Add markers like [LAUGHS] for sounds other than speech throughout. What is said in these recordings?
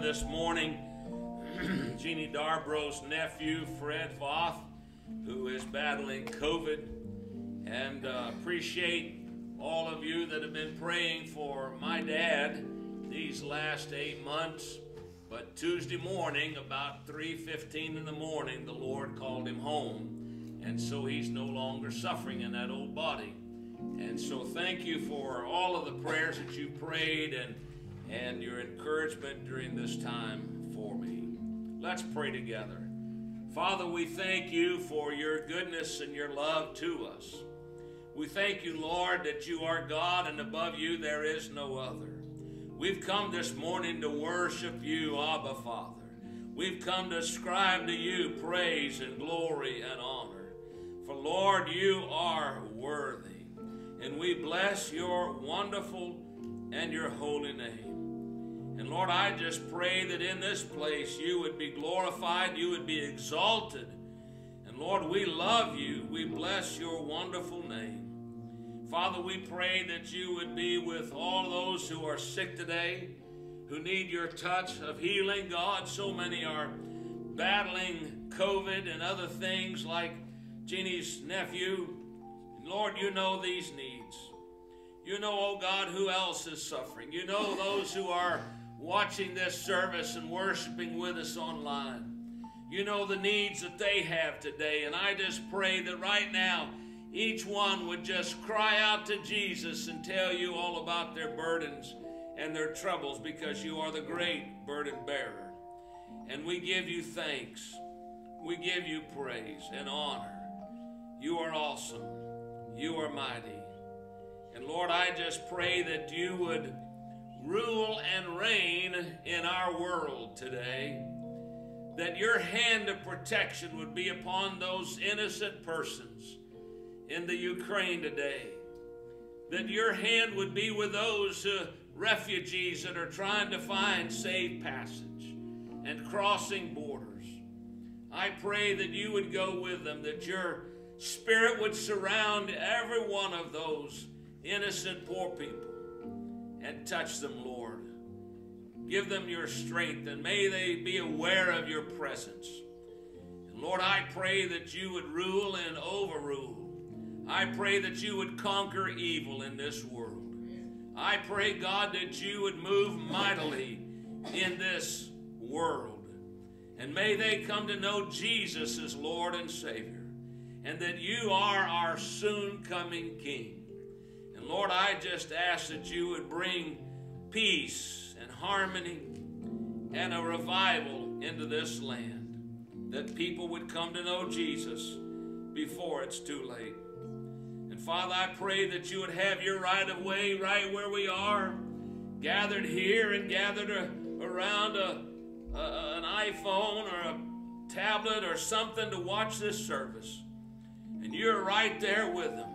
this morning [CLEARS THROAT] Jeannie Darbro's nephew, Fred Voth, who is battling COVID. And uh, appreciate all of you that have been praying for my dad these last eight months. But Tuesday morning, about 3.15 in the morning, the Lord called him home. And so he's no longer suffering in that old body. And so thank you for all of the prayers that you prayed and, and your encouragement during this time for me. Let's pray together. Father, we thank you for your goodness and your love to us. We thank you, Lord, that you are God and above you there is no other. We've come this morning to worship you, Abba Father. We've come to ascribe to you praise and glory and honor. For Lord, you are worthy. And we bless your wonderful and your holy name. And Lord, I just pray that in this place you would be glorified, you would be exalted. And Lord, we love you. We bless your wonderful name. Father, we pray that you would be with all those who are sick today, who need your touch of healing. God, so many are battling COVID and other things like Jeannie's nephew. Lord, you know these needs. You know, oh God, who else is suffering. You know those who are watching this service and worshiping with us online. You know the needs that they have today. And I just pray that right now, each one would just cry out to Jesus and tell you all about their burdens and their troubles because you are the great burden bearer. And we give you thanks. We give you praise and honor. You are awesome. You are mighty. And Lord, I just pray that you would rule and reign in our world today. That your hand of protection would be upon those innocent persons in the Ukraine today. That your hand would be with those uh, refugees that are trying to find safe passage and crossing borders. I pray that you would go with them, that your spirit would surround every one of those innocent poor people and touch them, Lord. Give them your strength and may they be aware of your presence. And Lord, I pray that you would rule and overrule. I pray that you would conquer evil in this world. I pray, God, that you would move mightily in this world. And may they come to know Jesus as Lord and Savior. And that you are our soon coming King. Lord, I just ask that you would bring peace and harmony and a revival into this land. That people would come to know Jesus before it's too late. And Father, I pray that you would have your right of way right where we are, gathered here and gathered around a, a, an iPhone or a tablet or something to watch this service. And you're right there with them.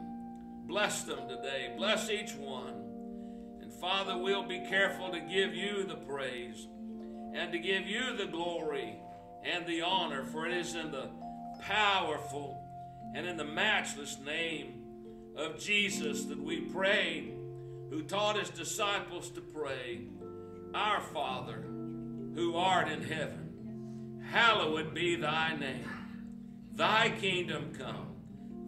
Bless them today. Bless each one. And Father, we'll be careful to give you the praise and to give you the glory and the honor, for it is in the powerful and in the matchless name of Jesus that we pray, who taught his disciples to pray, Our Father, who art in heaven, hallowed be thy name. Thy kingdom come.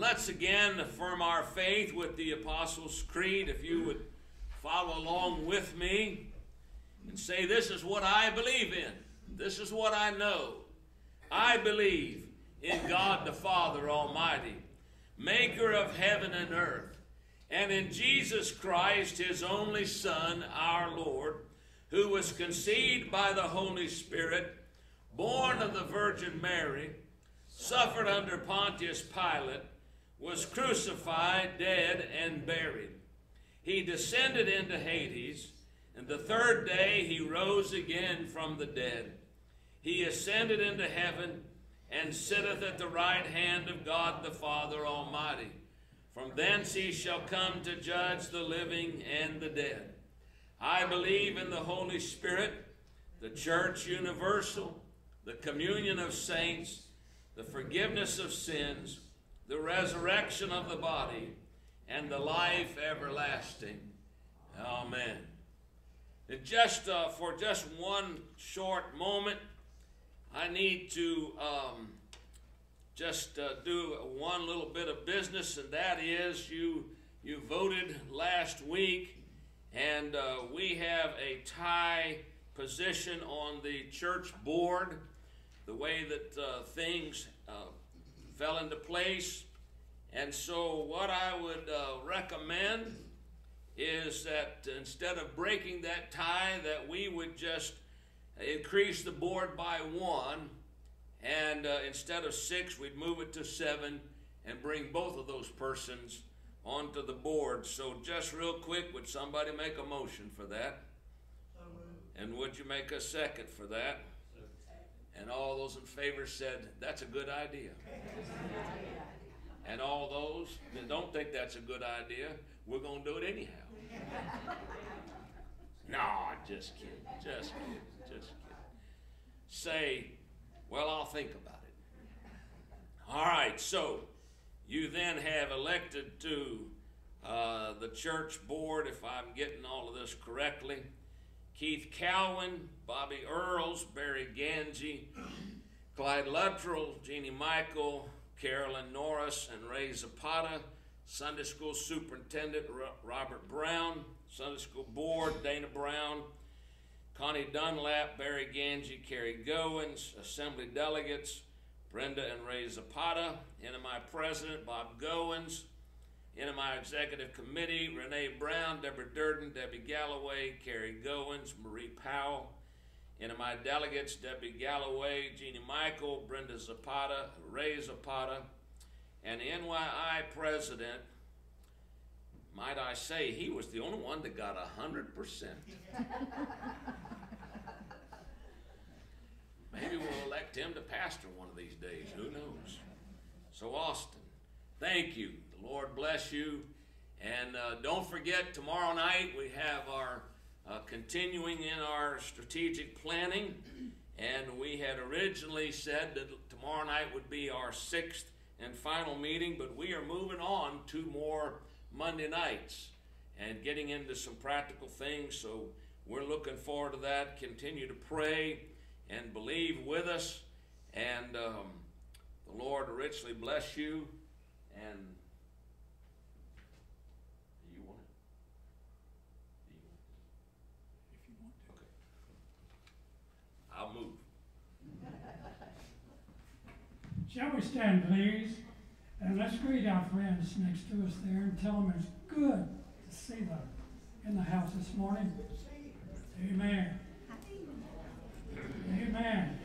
let's again affirm our faith with the Apostles' Creed. If you would follow along with me and say, This is what I believe in, this is what I know. I believe in God the Father Almighty, maker of heaven and earth, and in Jesus Christ, his only Son, our Lord, who was conceived by the Holy Spirit, born of the Virgin Mary, suffered under Pontius Pilate was crucified, dead, and buried. he descended into Hades, and the third day he rose again from the dead. He ascended into heaven and sitteth at the right hand of God the Father Almighty. From thence he shall come to judge the living and the dead. I believe in the Holy Spirit, the church universal, the communion of saints, the forgiveness of sins, the resurrection of the body, and the life everlasting. Amen. And just uh, for just one short moment, I need to um, just uh, do one little bit of business, and that is you you voted last week, and uh, we have a tie position on the church board. The way that uh, things uh, fell into place, and so what I would uh, recommend is that instead of breaking that tie, that we would just increase the board by one, and uh, instead of six, we'd move it to seven and bring both of those persons onto the board. So, just real quick, would somebody make a motion for that? And would you make a second for that? And all those in favor said, That's a good idea. And all those that don't think that's a good idea, we're going to do it anyhow. [LAUGHS] no, just kidding. Just kidding. Just kidding. Say, well, I'll think about it. All right, so you then have elected to uh, the church board, if I'm getting all of this correctly, Keith Cowan, Bobby Earls, Barry Ganji, Clyde Luttrell, Jeannie Michael, Carolyn Norris, and Ray Zapata, Sunday School Superintendent Robert Brown, Sunday School Board Dana Brown, Connie Dunlap, Barry Ganji, Kerry Goins, Assembly Delegates, Brenda and Ray Zapata, NMI President Bob Goins, NMI Executive Committee, Renee Brown, Deborah Durden, Debbie Galloway, Kerry Goins, Marie Powell, NMI Delegates, Debbie Galloway, Jeannie Michael, Brenda Zapata, Ray Zapata, and NYI President, might I say, he was the only one that got a 100%. [LAUGHS] Maybe we'll elect him to pastor one of these days. Who knows? So, Austin, thank you. Lord bless you. And uh, don't forget, tomorrow night we have our uh, continuing in our strategic planning. And we had originally said that tomorrow night would be our sixth and final meeting, but we are moving on to more Monday nights and getting into some practical things. So we're looking forward to that. Continue to pray and believe with us. And um, the Lord richly bless you. And do you want it? Do you want it? If you want to. Okay. I'll move. Shall we stand, please? And let's greet our friends next to us there and tell them it's good to see them in the house this morning. Amen. Amen.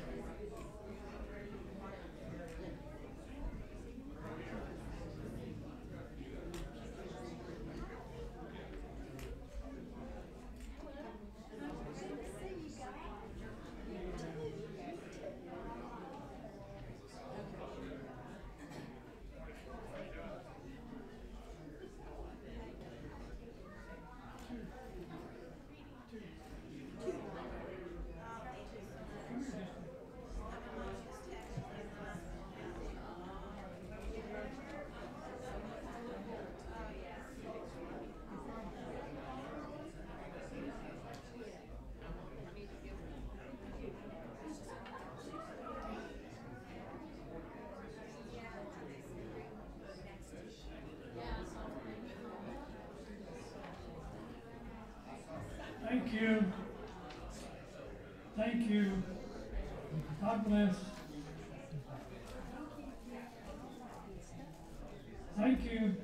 Thank you. Thank you. God bless. Thank you.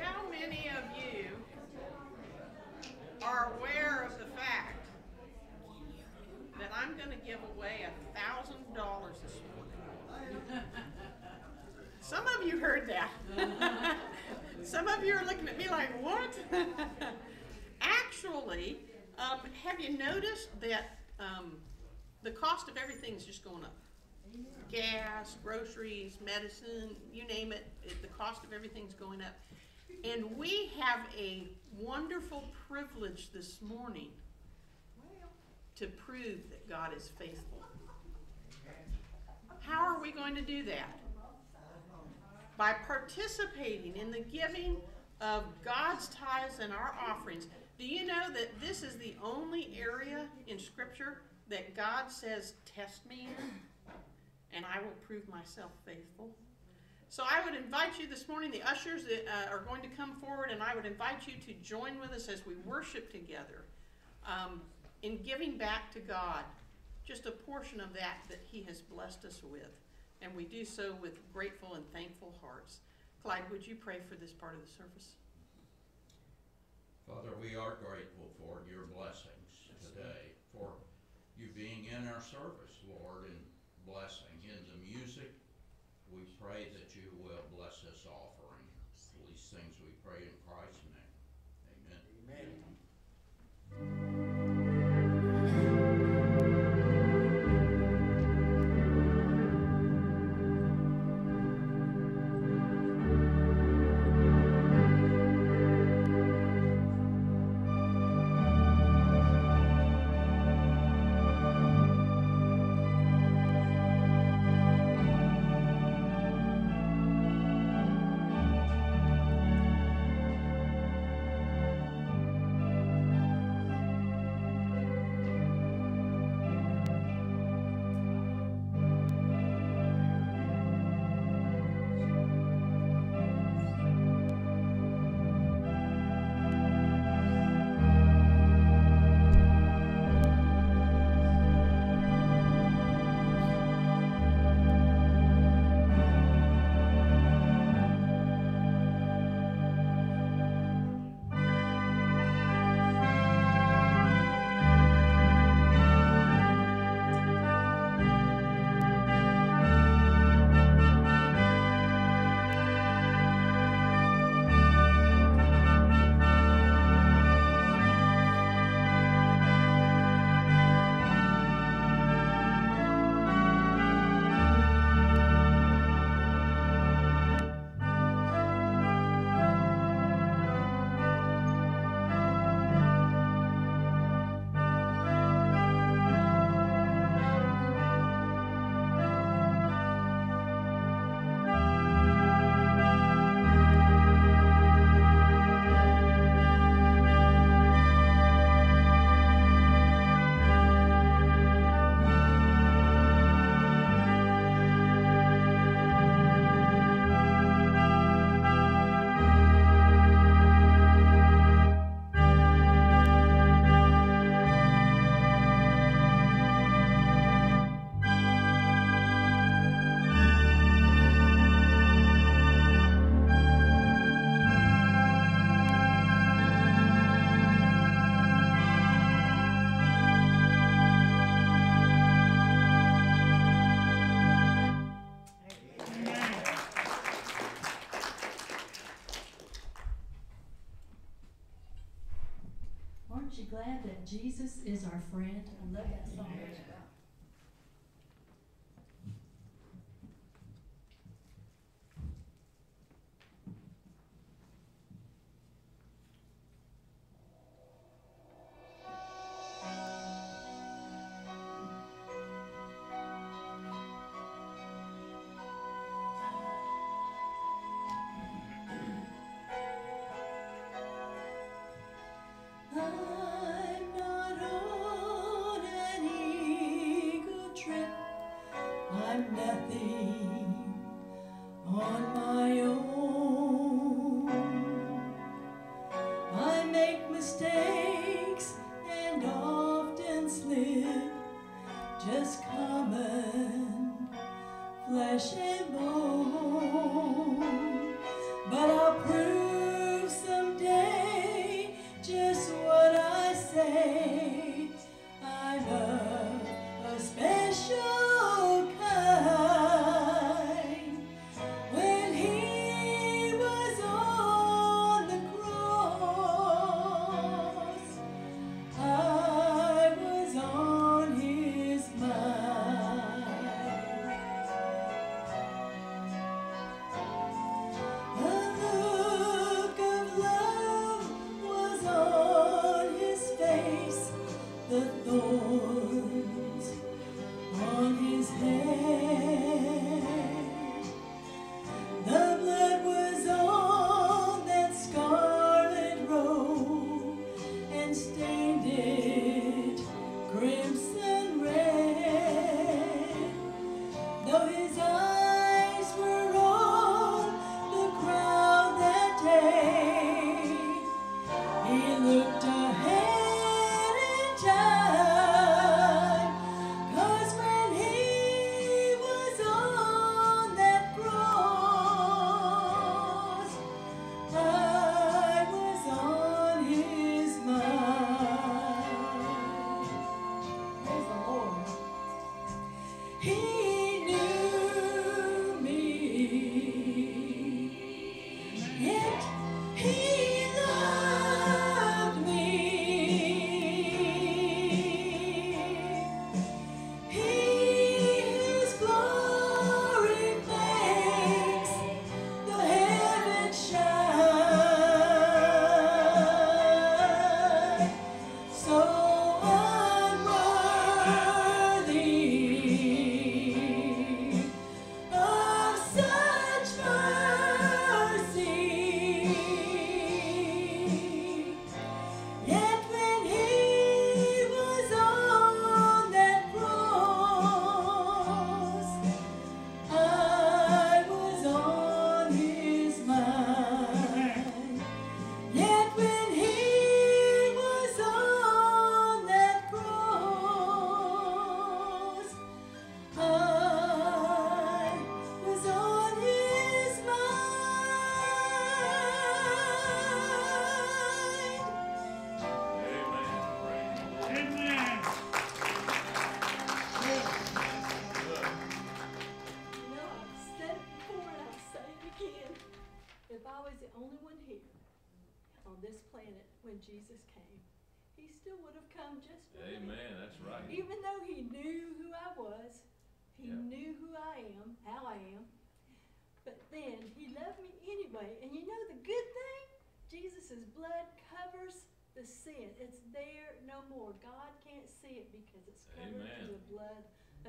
How many of you are aware of the fact that I'm gonna give away a thousand dollars this morning? Some of you heard that. Some of you are looking at me like, what? Actually, um, have you noticed that um, the cost of everything's just going up? Gas, groceries, medicine, you name it, it, the cost of everything's going up. And we have a wonderful privilege this morning to prove that God is faithful. How are we going to do that? By participating in the giving of God's tithes and our offerings. Do you know that this is the only area in Scripture that God says, Test me in, and I will prove myself faithful? So I would invite you this morning, the ushers that, uh, are going to come forward, and I would invite you to join with us as we worship together um, in giving back to God just a portion of that that He has blessed us with. And we do so with grateful and thankful hearts. Clyde, would you pray for this part of the service? Father, we are grateful for your blessings today, for you being in our service, Lord, and blessing. In the music, we pray that you will bless this offering. These things we pray in Christ's that Jesus is our friend? I love that song.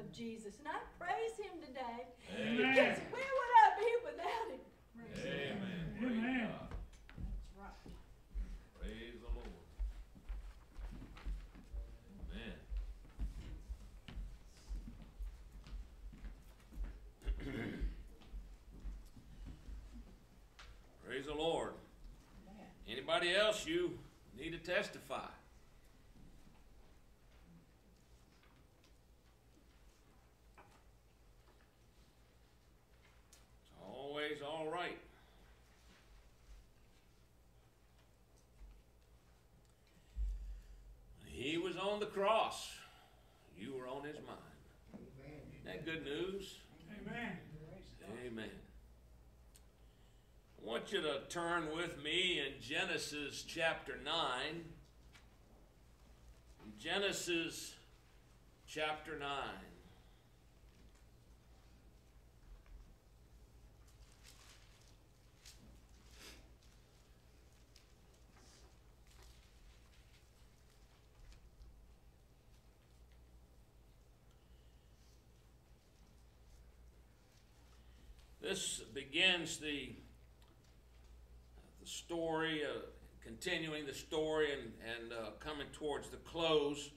Of Jesus. And I praise him today Amen. because where would I be without him? Amen. Praise Amen. God. That's right. Praise the Lord. Amen. Praise the Lord. Anybody else you need to testify? It's always all right. He was on the cross. You were on his mind. Isn't that good news? Amen. Amen. I want you to turn with me in Genesis chapter 9. Genesis chapter 9. This begins the, the story, uh, continuing the story and, and uh, coming towards the close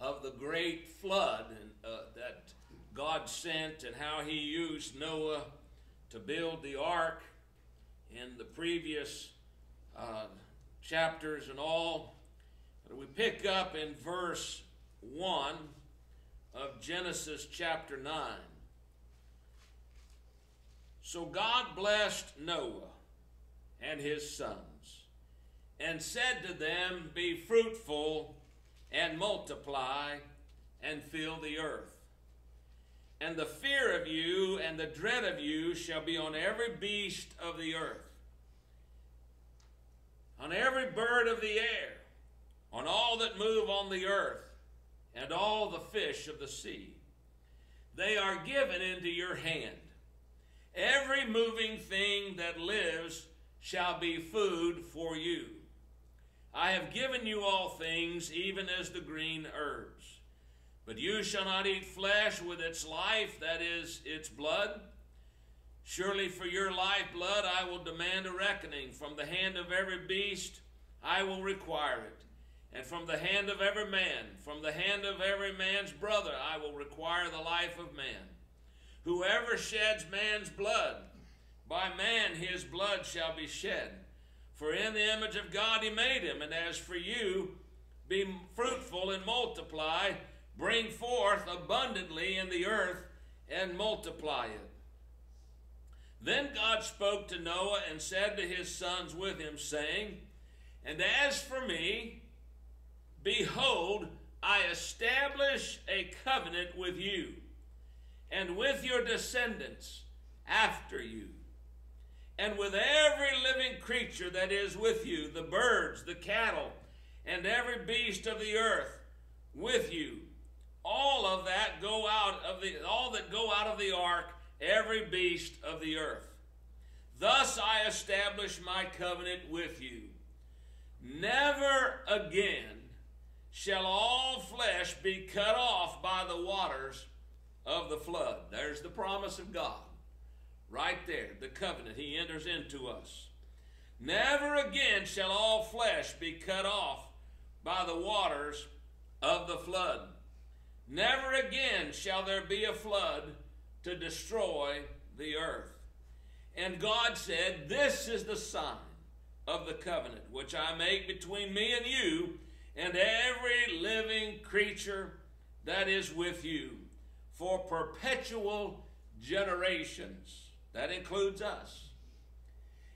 of the great flood and, uh, that God sent and how he used Noah to build the ark in the previous uh, chapters and all. But we pick up in verse 1 of Genesis chapter 9. So God blessed Noah and his sons and said to them, Be fruitful and multiply and fill the earth. And the fear of you and the dread of you shall be on every beast of the earth, on every bird of the air, on all that move on the earth, and all the fish of the sea. They are given into your hand. Every moving thing that lives shall be food for you. I have given you all things, even as the green herbs. But you shall not eat flesh with its life, that is, its blood. Surely for your lifeblood I will demand a reckoning. From the hand of every beast I will require it. And from the hand of every man, from the hand of every man's brother, I will require the life of man. Whoever sheds man's blood, by man his blood shall be shed. For in the image of God he made him. And as for you, be fruitful and multiply, bring forth abundantly in the earth, and multiply it. Then God spoke to Noah and said to his sons with him, saying, And as for me, behold, I establish a covenant with you and with your descendants after you, and with every living creature that is with you, the birds, the cattle, and every beast of the earth with you. All of that go out of the all that go out of the ark, every beast of the earth. Thus I establish my covenant with you. Never again shall all flesh be cut off by the waters of the flood. There's the promise of God. Right there, the covenant he enters into us. Never again shall all flesh be cut off by the waters of the flood. Never again shall there be a flood to destroy the earth. And God said, This is the sign of the covenant which I make between me and you and every living creature that is with you for perpetual generations. That includes us.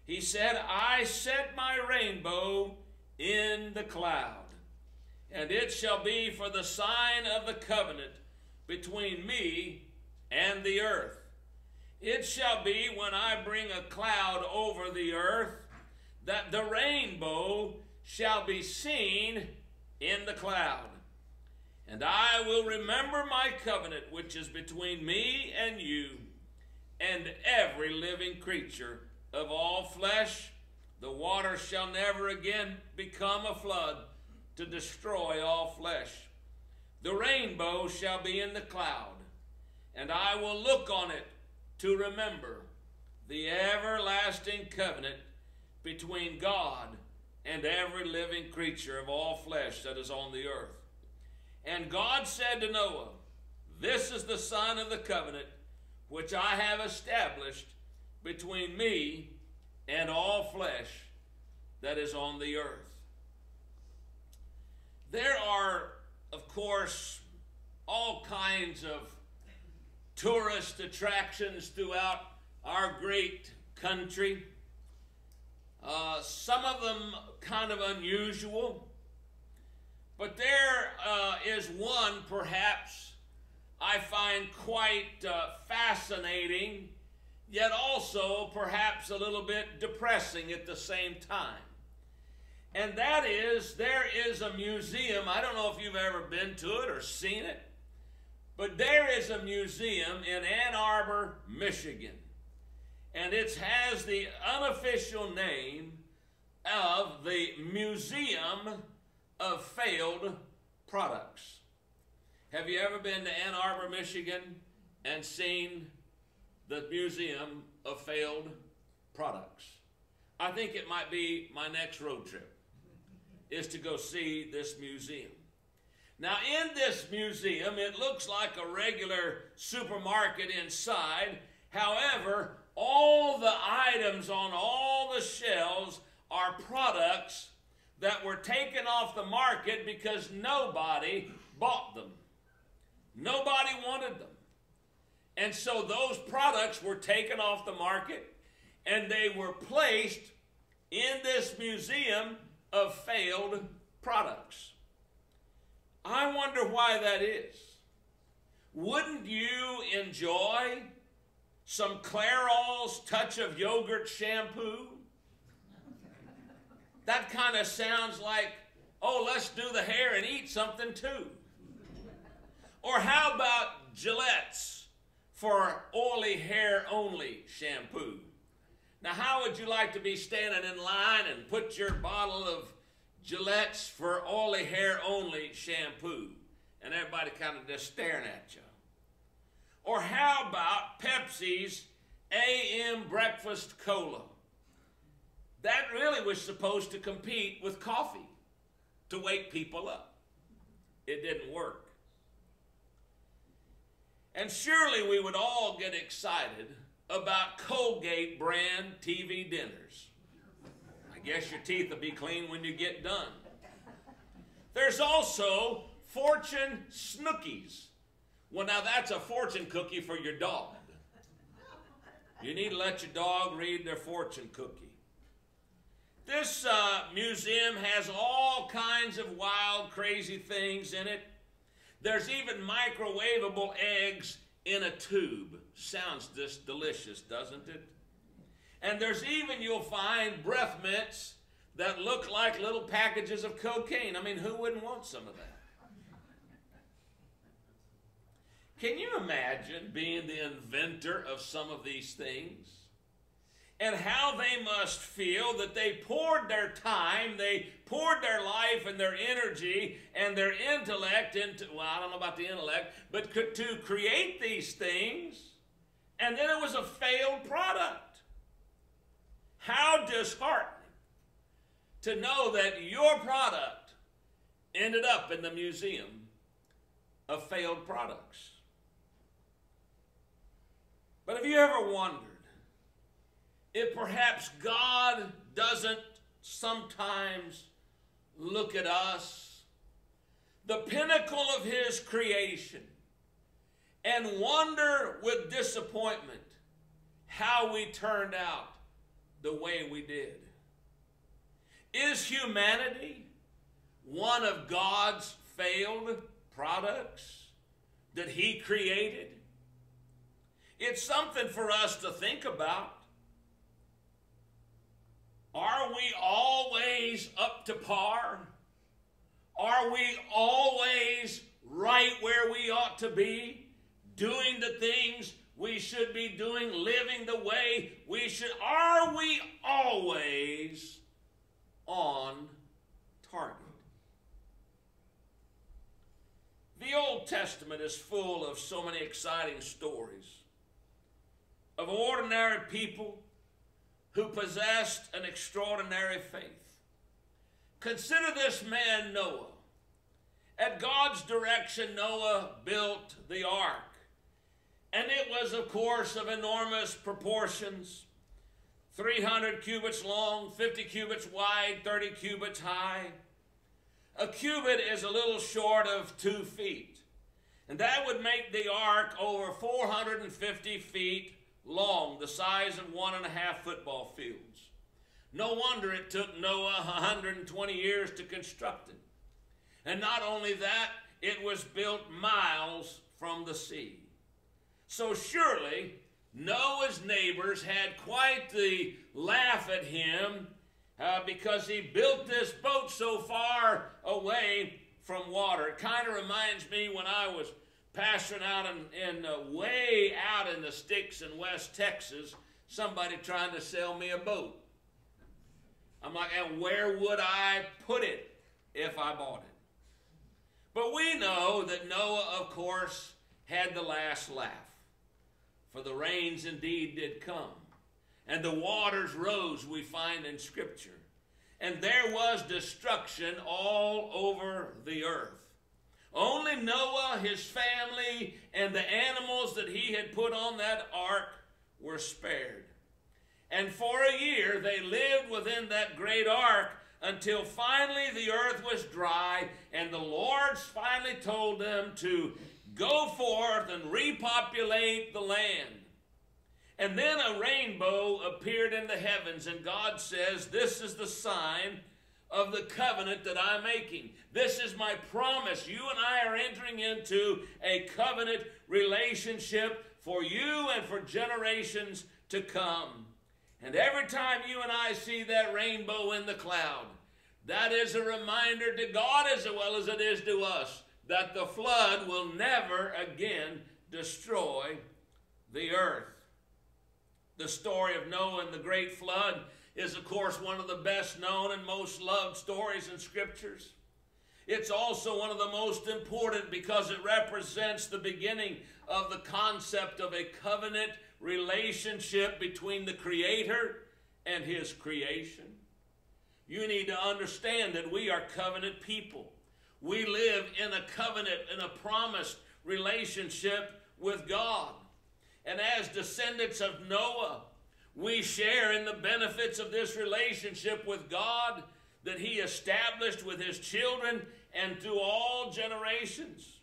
He said, I set my rainbow in the cloud, and it shall be for the sign of the covenant between me and the earth. It shall be when I bring a cloud over the earth that the rainbow shall be seen in the cloud. And I will remember my covenant which is between me and you and every living creature of all flesh. The water shall never again become a flood to destroy all flesh. The rainbow shall be in the cloud, and I will look on it to remember the everlasting covenant between God and every living creature of all flesh that is on the earth. And God said to Noah, This is the sign of the covenant which I have established between me and all flesh that is on the earth. There are, of course, all kinds of tourist attractions throughout our great country. Uh, some of them kind of unusual. But there uh, is one perhaps I find quite uh, fascinating, yet also perhaps a little bit depressing at the same time. And that is, there is a museum. I don't know if you've ever been to it or seen it, but there is a museum in Ann Arbor, Michigan. And it has the unofficial name of the Museum of failed products. Have you ever been to Ann Arbor, Michigan and seen the Museum of Failed Products? I think it might be my next road trip is to go see this museum. Now, in this museum, it looks like a regular supermarket inside. However, all the items on all the shelves are products that were taken off the market because nobody bought them. Nobody wanted them. And so those products were taken off the market and they were placed in this museum of failed products. I wonder why that is. Wouldn't you enjoy some Clairol's touch of yogurt shampoo? That kind of sounds like, oh, let's do the hair and eat something too. Or how about Gillette's for oily hair only shampoo? Now, how would you like to be standing in line and put your bottle of Gillette's for oily hair only shampoo and everybody kind of just staring at you? Or how about Pepsi's AM breakfast cola? That really was supposed to compete with coffee to wake people up. It didn't work. And surely we would all get excited about Colgate brand TV dinners. I guess your teeth will be clean when you get done. There's also Fortune Snookies. Well, now that's a fortune cookie for your dog. You need to let your dog read their fortune cookie. This uh, museum has all kinds of wild, crazy things in it. There's even microwavable eggs in a tube. Sounds just delicious, doesn't it? And there's even, you'll find, breath mints that look like little packages of cocaine. I mean, who wouldn't want some of that? Can you imagine being the inventor of some of these things? And how they must feel that they poured their time, they poured their life and their energy and their intellect into, well, I don't know about the intellect, but to create these things, and then it was a failed product. How disheartening to know that your product ended up in the museum of failed products. But have you ever wondered? If perhaps God doesn't sometimes look at us, the pinnacle of His creation, and wonder with disappointment how we turned out the way we did. Is humanity one of God's failed products that He created? It's something for us to think about. Are we always up to par? Are we always right where we ought to be? Doing the things we should be doing, living the way we should? Are we always on target? The Old Testament is full of so many exciting stories of ordinary people who possessed an extraordinary faith. Consider this man Noah. At God's direction, Noah built the ark. And it was, of course, of enormous proportions 300 cubits long, 50 cubits wide, 30 cubits high. A cubit is a little short of two feet. And that would make the ark over 450 feet long, the size of one and a half football fields. No wonder it took Noah 120 years to construct it. And not only that, it was built miles from the sea. So surely Noah's neighbors had quite the laugh at him uh, because he built this boat so far away from water. It kind of reminds me when I was pastoring out in, in uh, way out in the sticks in West Texas, somebody trying to sell me a boat. I'm like, and where would I put it if I bought it? But we know that Noah, of course, had the last laugh. For the rains indeed did come, and the waters rose, we find in Scripture. And there was destruction all over the earth. Only Noah, his family, and the animals that he had put on that ark were spared. And for a year they lived within that great ark until finally the earth was dry, and the Lord finally told them to go forth and repopulate the land. And then a rainbow appeared in the heavens, and God says, This is the sign of the covenant that I'm making. This is my promise. You and I are entering into a covenant relationship for you and for generations to come. And every time you and I see that rainbow in the cloud, that is a reminder to God as well as it is to us that the flood will never again destroy the earth. The story of Noah and the great flood is, of course, one of the best known and most loved stories in scriptures. It's also one of the most important because it represents the beginning of the concept of a covenant relationship between the Creator and His creation. You need to understand that we are covenant people. We live in a covenant, in a promised relationship with God. And as descendants of Noah, we share in the benefits of this relationship with God that He established with His children and through all generations.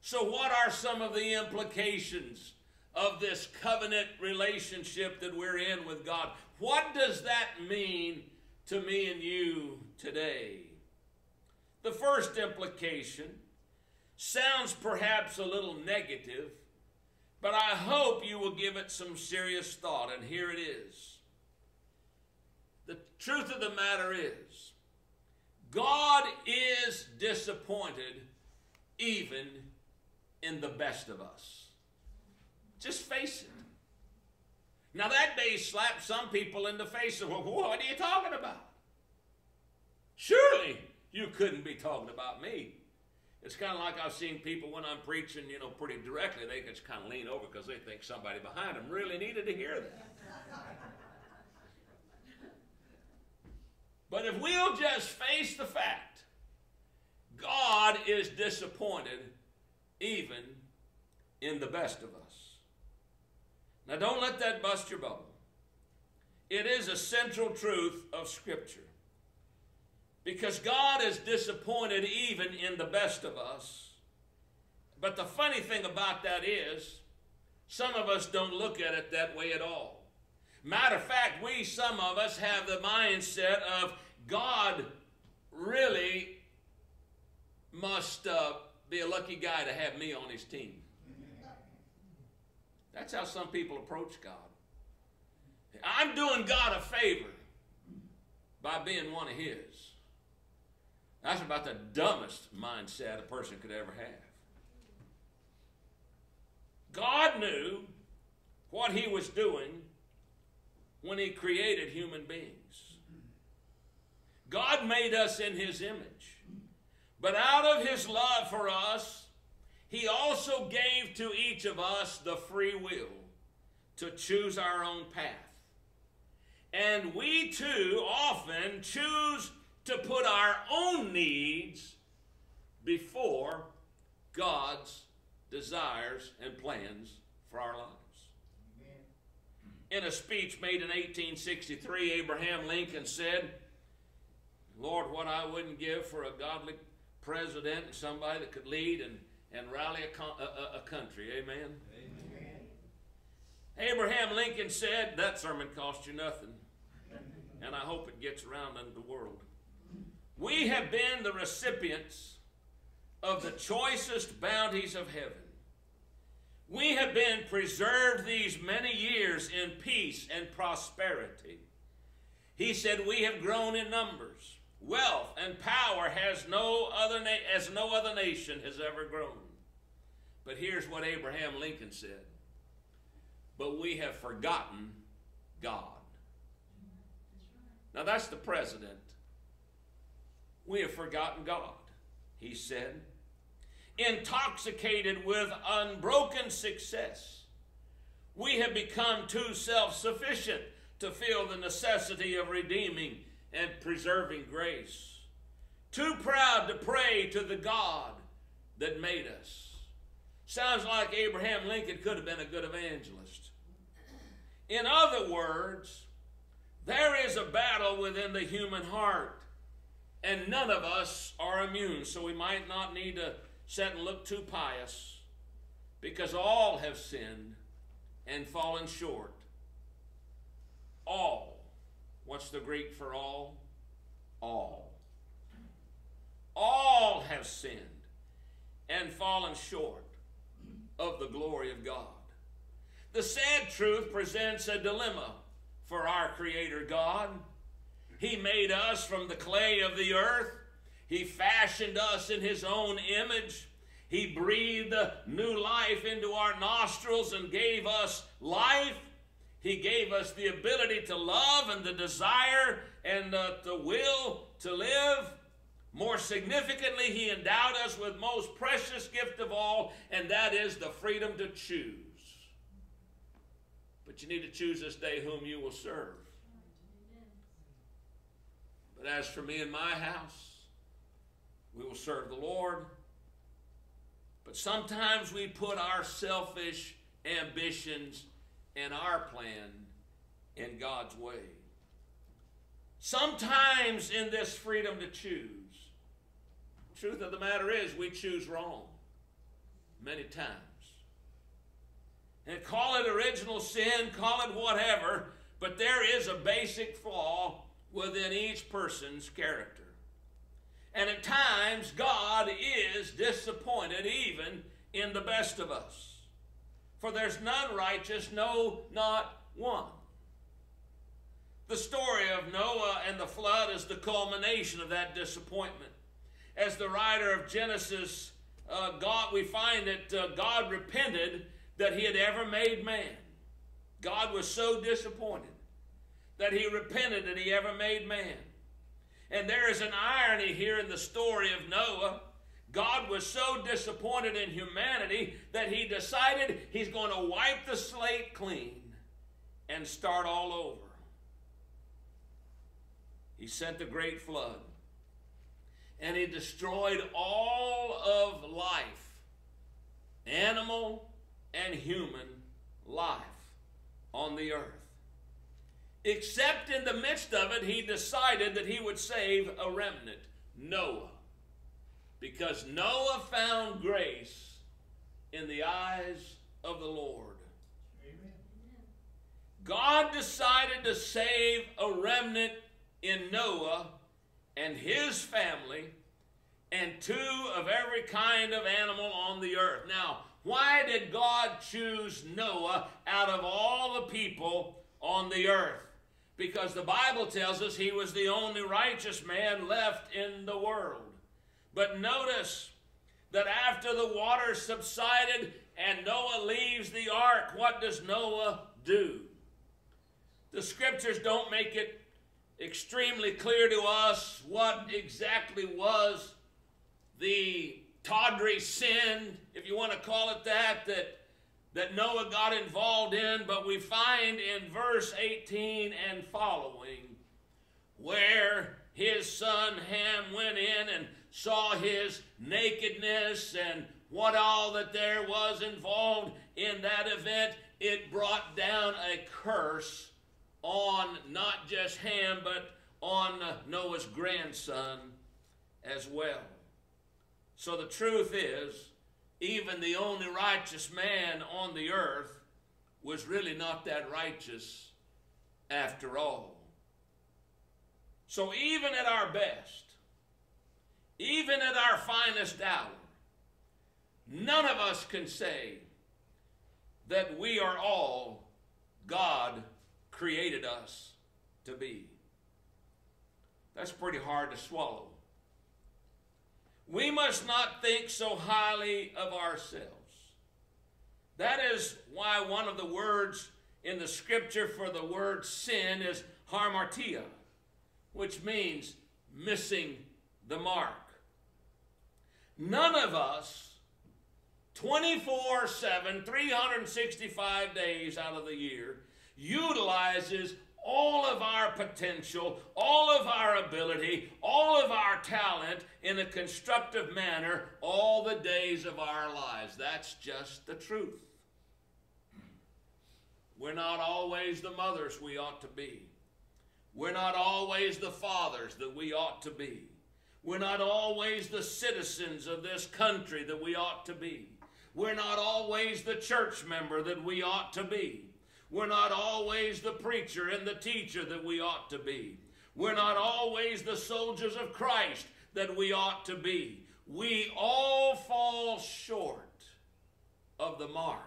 So, what are some of the implications of this covenant relationship that we're in with God? What does that mean to me and you today? The first implication sounds perhaps a little negative but I hope you will give it some serious thought, and here it is. The truth of the matter is, God is disappointed even in the best of us. Just face it. Now, that may slap some people in the face of, well, what are you talking about? Surely you couldn't be talking about me. It's kind of like I've seen people when I'm preaching, you know, pretty directly, they just kind of lean over because they think somebody behind them really needed to hear that. but if we'll just face the fact, God is disappointed even in the best of us. Now, don't let that bust your bubble. It is a central truth of Scripture. Because God is disappointed even in the best of us. But the funny thing about that is, some of us don't look at it that way at all. Matter of fact, we, some of us, have the mindset of God really must uh, be a lucky guy to have me on his team. That's how some people approach God. I'm doing God a favor by being one of His. That's about the dumbest mindset a person could ever have. God knew what He was doing when He created human beings. God made us in His image. But out of His love for us, He also gave to each of us the free will to choose our own path. And we too often choose to put our own needs before God's desires and plans for our lives. In a speech made in 1863, Abraham Lincoln said, Lord, what I wouldn't give for a godly president and somebody that could lead and, and rally a, a, a country. Amen? Amen. Abraham Lincoln said, That sermon cost you nothing. And I hope it gets around into the world. We have been the recipients of the choicest bounties of heaven. We have been preserved these many years in peace and prosperity. He said, We have grown in numbers. Wealth and power has no other as no other nation has ever grown. But here's what Abraham Lincoln said. But we have forgotten God. Now that's the president. We have forgotten God, he said. Intoxicated with unbroken success, we have become too self sufficient to feel the necessity of redeeming and preserving grace. Too proud to pray to the God that made us. Sounds like Abraham Lincoln could have been a good evangelist. In other words, there is a battle within the human heart, and none of us are immune, so we might not need to sit and look too pious because all have sinned and fallen short. All What's the Greek for all? All. All have sinned and fallen short of the glory of God. The sad truth presents a dilemma for our Creator God. He made us from the clay of the earth. He fashioned us in His own image. He breathed new life into our nostrils and gave us life. He gave us the ability to love and the desire and uh, the will to live. More significantly, He endowed us with most precious gift of all, and that is the freedom to choose. But you need to choose this day whom you will serve. But as for me and my house, we will serve the Lord. But sometimes we put our selfish ambitions and our plan in God's way. Sometimes in this freedom to choose, truth of the matter is we choose wrong many times. And call it original sin, call it whatever, but there is a basic flaw within each person's character. And at times, God is disappointed even in the best of us. For there's none righteous, no, not one. The story of Noah and the flood is the culmination of that disappointment. As the writer of Genesis, uh, God, we find that uh, God repented that he had ever made man. God was so disappointed that he repented that he ever made man. And there is an irony here in the story of Noah God was so disappointed in humanity that he decided he's going to wipe the slate clean and start all over. He sent the great flood and he destroyed all of life, animal and human life on the earth. Except in the midst of it, he decided that he would save a remnant Noah because Noah found grace in the eyes of the Lord. God decided to save a remnant in Noah and his family and two of every kind of animal on the earth. Now, Why did God choose Noah out of all the people on the earth? Because the Bible tells us he was the only righteous man left in the world. But notice that after the waters subsided and Noah leaves the ark, what does Noah do? The scriptures don't make it extremely clear to us what exactly was the tawdry sin, if you want to call it that, that, that Noah got involved in, but we find in verse 18 and following where his son Ham went in and saw his nakedness and what all that there was involved in that event, it brought down a curse on not just Ham, but on Noah's grandson as well. So the truth is, even the only righteous man on the earth was really not that righteous after all. So even at our best, even at our finest hour, none of us can say that we are all God created us to be. That's pretty hard to swallow. We must not think so highly of ourselves. That is why one of the words in the scripture for the word sin is hamartia, which means missing the mark. None of us, 24 7, 365 days out of the year, utilizes all of our potential, all of our ability, all of our talent in a constructive manner all the days of our lives. That's just the truth. We're not always the mothers we ought to be. We're not always the fathers that we ought to be. We're not always the citizens of this country that we ought to be. We're not always the church member that we ought to be. We're not always the preacher and the teacher that we ought to be. We're not always the soldiers of Christ that we ought to be. We all fall short of the mark.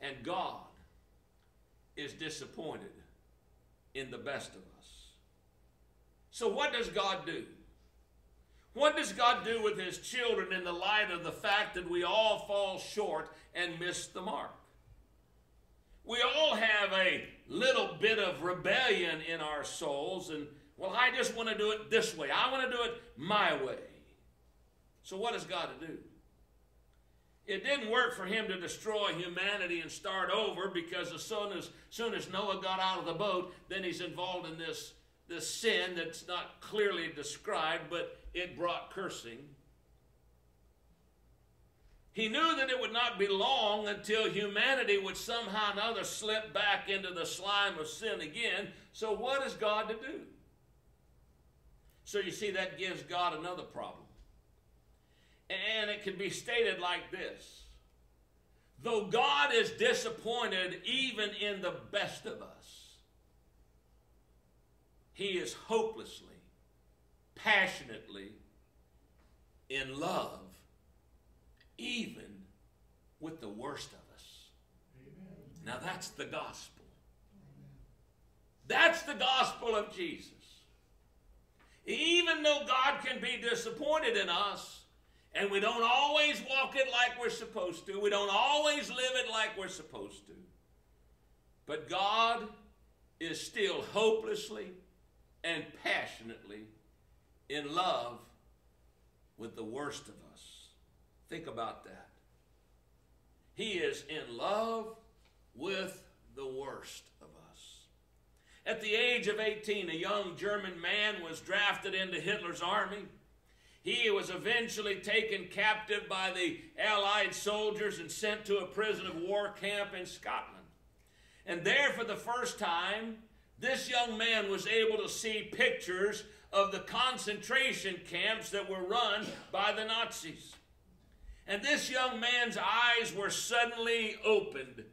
And God is disappointed in the best of us. So, what does God do? What does God do with His children in the light of the fact that we all fall short and miss the mark? We all have a little bit of rebellion in our souls, and well, I just want to do it this way. I want to do it my way. So, what has God to do? It didn't work for him to destroy humanity and start over because as soon as, soon as Noah got out of the boat, then he's involved in this, this sin that's not clearly described, but it brought cursing. He knew that it would not be long until humanity would somehow or another slip back into the slime of sin again. So, what is God to do? So, you see, that gives God another problem. And it can be stated like this Though God is disappointed even in the best of us, He is hopelessly, passionately in love even with the worst of us. Amen. Now that's the gospel. That's the gospel of Jesus. Even though God can be disappointed in us, and we don't always walk it like we're supposed to, we don't always live it like we're supposed to, but God is still hopelessly and passionately in love with the worst of us. Think about that. He is in love with the worst of us. At the age of 18, a young German man was drafted into Hitler's army. He was eventually taken captive by the Allied soldiers and sent to a prison of war camp in Scotland. And there, for the first time, this young man was able to see pictures of the concentration camps that were run by the Nazis. And this young man's eyes were suddenly opened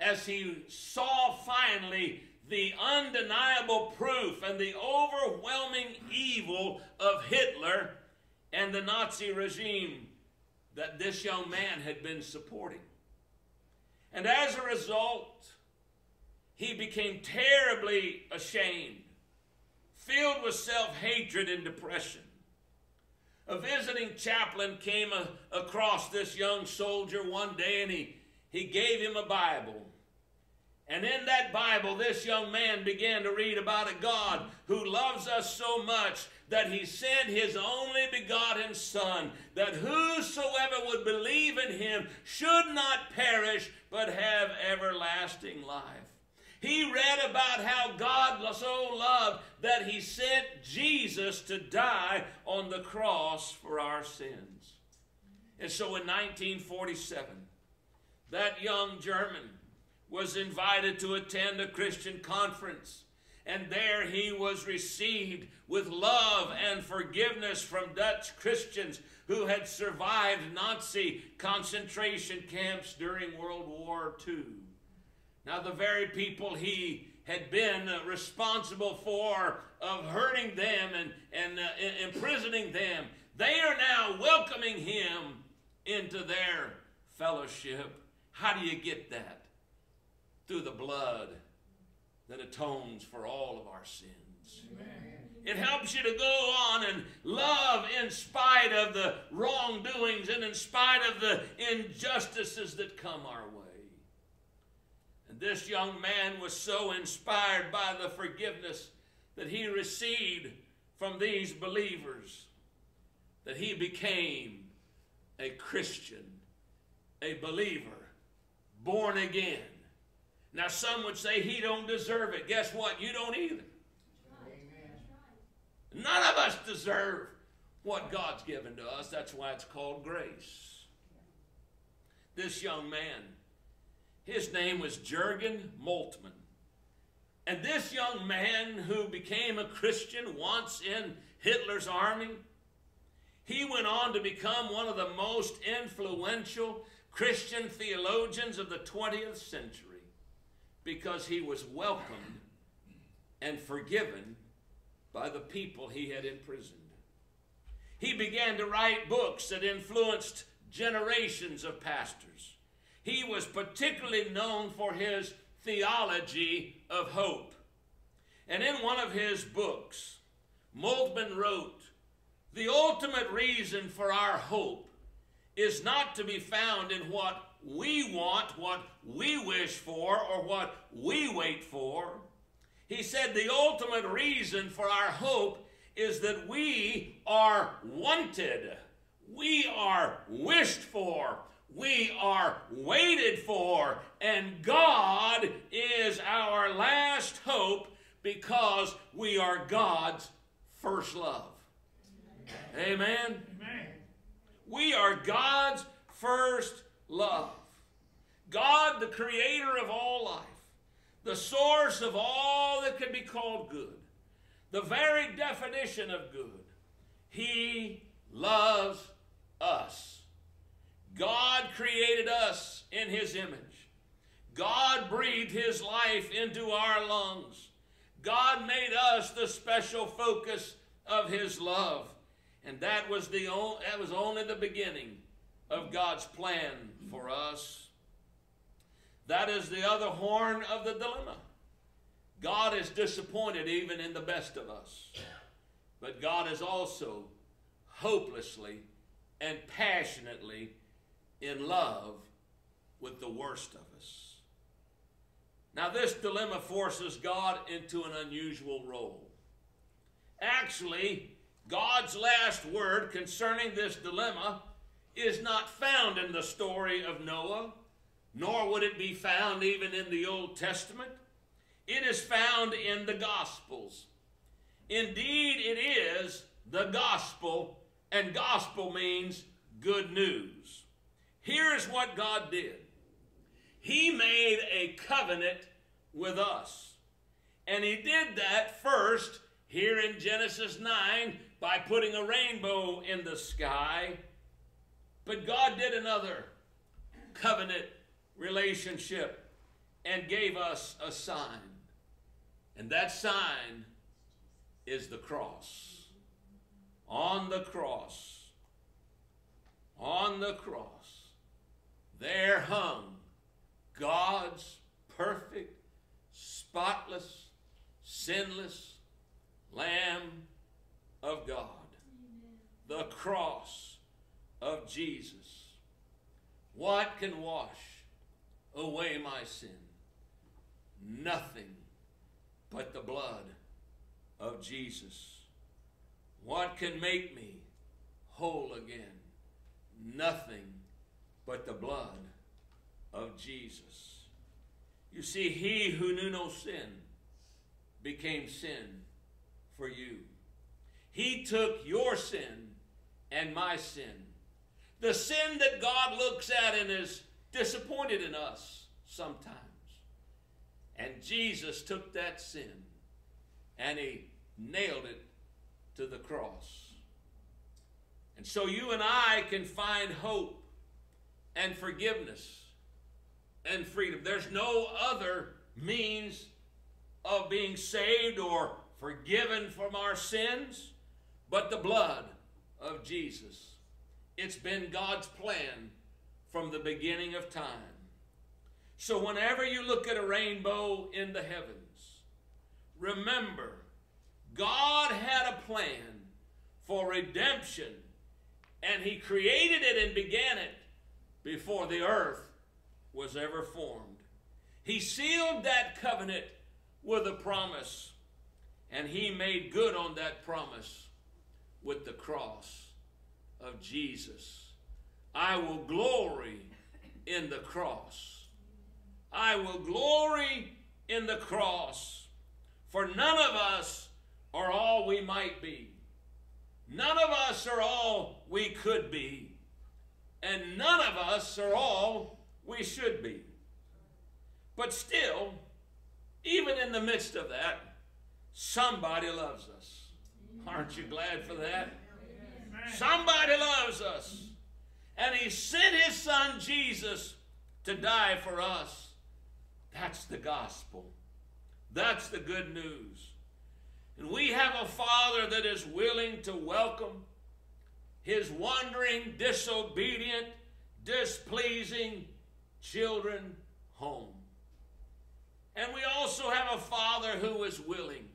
as he saw finally the undeniable proof and the overwhelming evil of Hitler and the Nazi regime that this young man had been supporting. And as a result, he became terribly ashamed, filled with self hatred and depression. A visiting chaplain came a, across this young soldier one day and he, he gave him a Bible. And in that Bible, this young man began to read about a God who loves us so much that he sent his only begotten Son, that whosoever would believe in him should not perish, but have everlasting life. He read about how God so loved that he sent Jesus to die on the cross for our sins. And so in 1947, that young German was invited to attend a Christian conference. And there he was received with love and forgiveness from Dutch Christians who had survived Nazi concentration camps during World War II. Now, the very people he had been uh, responsible for of hurting them and, and uh, imprisoning them, they are now welcoming him into their fellowship. How do you get that? Through the blood that atones for all of our sins. Amen. It helps you to go on and love in spite of the wrongdoings and in spite of the injustices that come our way. This young man was so inspired by the forgiveness that he received from these believers that he became a Christian, a believer, born again. Now some would say he don't deserve it. Guess what? You don't either. None of us deserve what God's given to us. That's why it's called grace. This young man his name was Jurgen Moltmann. And this young man who became a Christian once in Hitler's army, he went on to become one of the most influential Christian theologians of the 20th century because he was welcomed and forgiven by the people he had imprisoned. He began to write books that influenced generations of pastors. He was particularly known for his theology of hope. And in one of his books, Moltmann wrote, The ultimate reason for our hope is not to be found in what we want, what we wish for, or what we wait for. He said the ultimate reason for our hope is that we are wanted, we are wished for, we are waited for, and God is our last hope because we are God's first love. Amen. Amen. We are God's first love. God, the creator of all life, the source of all that can be called good, the very definition of good. He loves us. God created us in His image. God breathed His life into our lungs. God made us the special focus of His love. And that was, the only, that was only the beginning of God's plan for us. That is the other horn of the dilemma. God is disappointed even in the best of us. But God is also hopelessly and passionately in love with the worst of us. Now, this dilemma forces God into an unusual role. Actually, God's last word concerning this dilemma is not found in the story of Noah, nor would it be found even in the Old Testament. It is found in the Gospels. Indeed, it is the gospel, and gospel means good news. Here's what God did He made a covenant with us. And He did that first here in Genesis 9 by putting a rainbow in the sky. But God did another covenant relationship and gave us a sign. And that sign is the cross. On the cross, on the cross, there hung God's perfect, spotless, sinless Lamb of God. The cross of Jesus. What can wash away my sin? Nothing but the blood of Jesus. What can make me whole again? Nothing but the blood of Jesus. You see, he who knew no sin became sin for you. He took your sin and my sin. The sin that God looks at and is disappointed in us sometimes. And Jesus took that sin and he nailed it to the cross. And so you and I can find hope and forgiveness and freedom. There's no other means of being saved or forgiven from our sins but the blood of Jesus. It's been God's plan from the beginning of time. So whenever you look at a rainbow in the heavens, remember God had a plan for redemption and he created it and began it before the earth was ever formed. He sealed that covenant with a promise and he made good on that promise with the cross of Jesus. I will glory in the cross. I will glory in the cross. For none of us are all we might be. None of us are all we could be. And none of us are all we should be. But still, even in the midst of that, somebody loves us. Aren't you glad for that? Somebody loves us. And he sent his son Jesus to die for us. That's the gospel. That's the good news. And we have a Father that is willing to welcome his wandering, disobedient, displeasing children home. And we also have a Father who is willing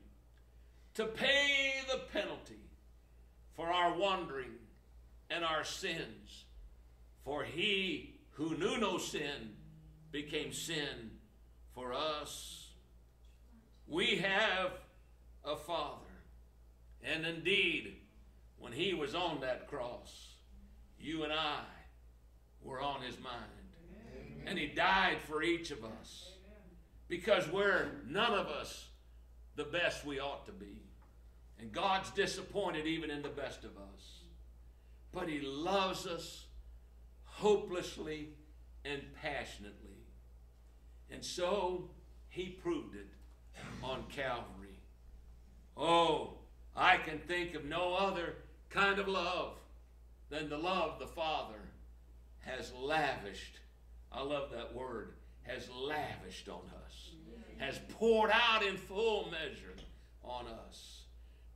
to pay the penalty for our wandering and our sins. For he who knew no sin became sin for us. We have a Father. And indeed, when he was on that cross, you and I were on his mind. Amen. And he died for each of us. Because we're none of us the best we ought to be. And God's disappointed even in the best of us. But he loves us hopelessly and passionately. And so he proved it on Calvary. Oh, I can think of no other kind of love than the love the Father has lavished. I love that word. Has lavished on us. Has poured out in full measure on us.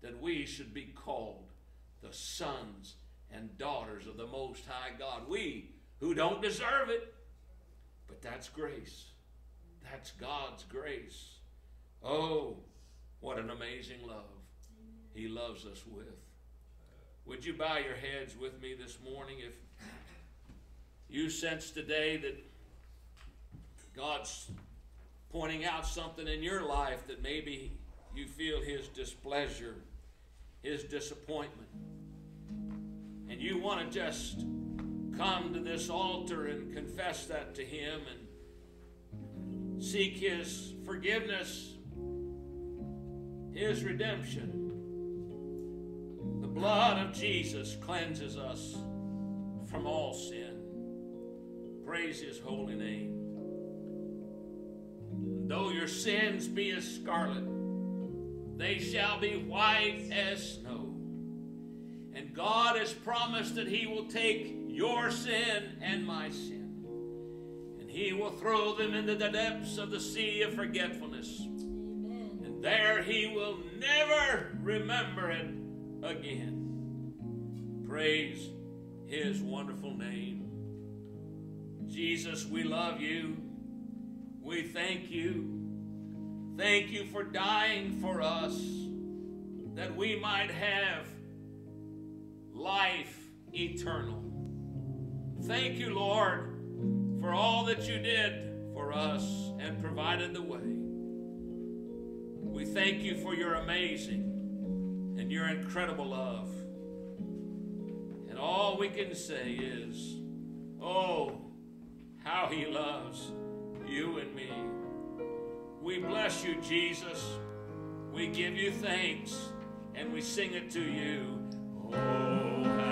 That we should be called the sons and daughters of the Most High God. We who don't deserve it, but that's grace. That's God's grace. Oh, what an amazing love He loves us with. Would you bow your heads with me this morning if you sense today that God's pointing out something in your life that maybe you feel His displeasure, His disappointment, and you want to just come to this altar and confess that to Him and seek His forgiveness, His redemption. The blood of Jesus cleanses us from all sin. Praise His holy name. Though your sins be as scarlet, they shall be white as snow. And God has promised that He will take your sin and my sin, and He will throw them into the depths of the sea of forgetfulness. Amen. And there He will never remember it again. Praise his wonderful name. Jesus, we love you. We thank you. Thank you for dying for us that we might have life eternal. Thank you, Lord, for all that you did for us and provided the way. We thank you for your amazing and your incredible love. And all we can say is, oh, how he loves you and me. We bless you, Jesus. We give you thanks and we sing it to you. Oh,